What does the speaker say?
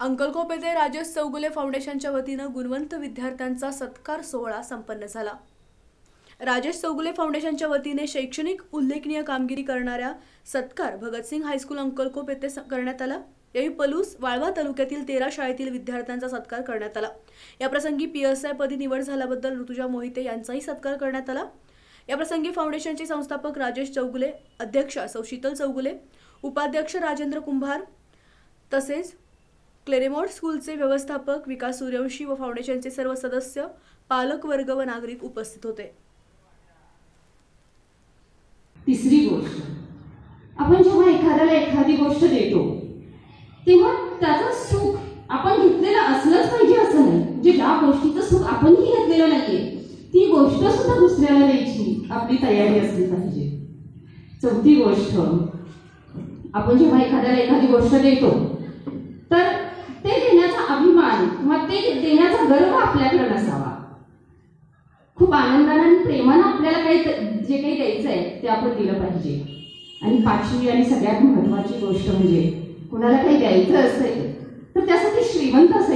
अंकलकोप येथे राजेश चौगुले फाउंडेशनच्या वतीनं गुणवंत विद्यार्थ्यांचा सत्कार सोहळा संपन्न झाला. राजेश चौगुले फाउंडेशनच्या वतीने शैक्षणिक उल्लेखनीय कामगिरी करणाऱ्या सत्कार भगतसिंग हायस्कूल अंकलकोप येथे स- करण्यात आला. यावेळी पलूस वाळवा तालुक्यातील तेरा शाळेतील विद्यार्थ्यांचा सत्कार करण्यात आला. याप्रसंगी पी एस आय पदी निवड झाल्याबद्दल ऋतुजा मोहिते यांचाही सत्कार करण्यात आला. याप्रसंगी फाउंडेशनचे संस्थापक राजेश चौगुले अध्यक्ष सौ शीतल चौगुले उपाध्यक्ष राजेंद्र कुंभार तसेच क्लेरेमोट स्कूलचे व्यवस्थापक विकास सूर्यवंशी व फाउंडेशनचे सर्व सदस्य पालक वर्ग व नागरिक उपस्थित होते. तिसरी गोष्ट. आपण जेव्हा एखाद्याला एखादी गोष्ट देतो तेव्हा त्याचं सुख आपण घेतलेलं असलंच पाहिजे असं नाही. म्हणजे ज्या गोष्टीचं सुख आपणही घेतलेलं नाहीये ती गोष्ट सुद्धा दुसऱ्याला द्यायची आपली तयारी असली पाहिजे. चौथी गोष्ट. आपण जेव्हा एखाद्याला एखादी गोष्ट देतो तर ते देण्याचा अभिमान किंवा ते देण्याचा गर्व आपल्याकडे नसावा. खूप आनंदानं आणि प्रेमानं आपल्याला काही जे काही द्यायचं आहे ते आपण दिलं पाहिजे. आणि पाचवी आणि सगळ्यात महत्वाची गोष्ट म्हणजे कुणाला काही द्यायचं असेल तर त्यासाठी श्रीमंत असेल